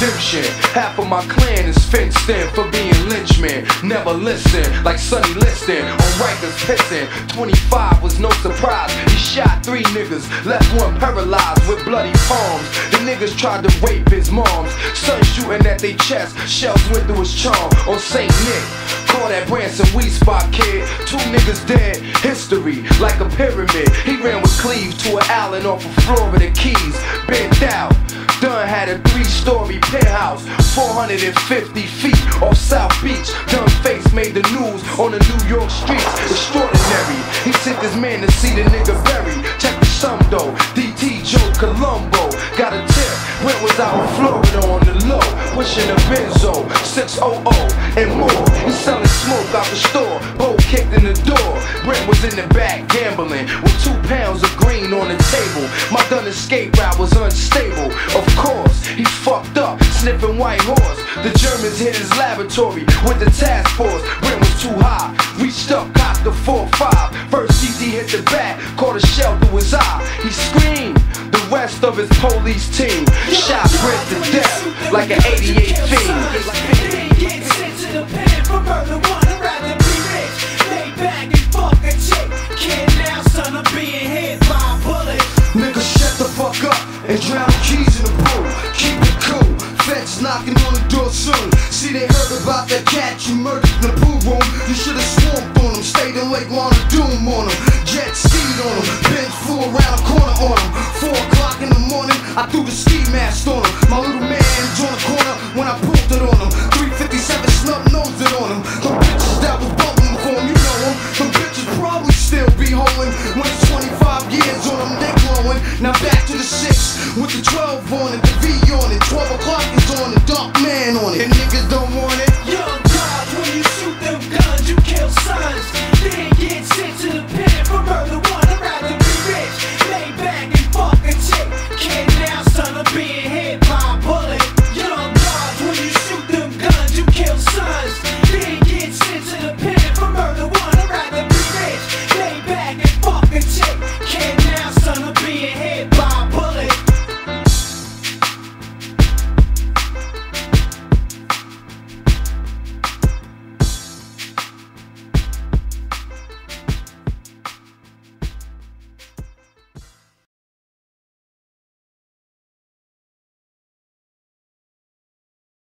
description. Half of my clan is fenced in for being lynchmen. Never listen, like Sonny Liston on Rikers pissing. 25 was no surprise. He shot three niggas, left one paralyzed with bloody palms. The niggas tried to rape his moms. Son shooting at their chest, shells went through his charm on St. Nick. Call that Branson weed spot kid. Two niggas dead, history like a pyramid. He ran with Cleve to an island off of Florida Keys, bent out. Dunn had a three-story penthouse, 450 feet off South Beach. Dunn face made the news on the New York streets. Extraordinary. He sent his man to see the nigga buried. Check the sum though. DT Joe Colombo got a tip. Brent was out in Florida on the low, pushing a Benzo 600 and more. He selling smoke out the store. Bo kicked in the door. Brent was in the back with two pounds of green on the table. My gun escape route was unstable. Of course, he fucked up, sniffing white horse. The Germans hit his laboratory with the task force. Brent was too high. Reached up, cocked the 4-5. First DT hit the back, caught a shell through his eye. He screamed. The rest of his police team shot Brent to death like an 88 fiend. and drown the keys in the pool. Keep it cool. Feds knocking on the door soon. See, they heard about that cat you murdered in the pool room. You should've swamped on him. Stayed in Lake lawn of doom on him. Jet skied on him. Benz flew around the corner on him. Four o'clock in the morning, I threw the ski mask on him. My little man's on the corner when I pulled it on him. 357 snub nosed it on him. The bitches that was bumping for him, you know him. Bitches probably still be holding. When it's 25 years on him, they glowing. Now that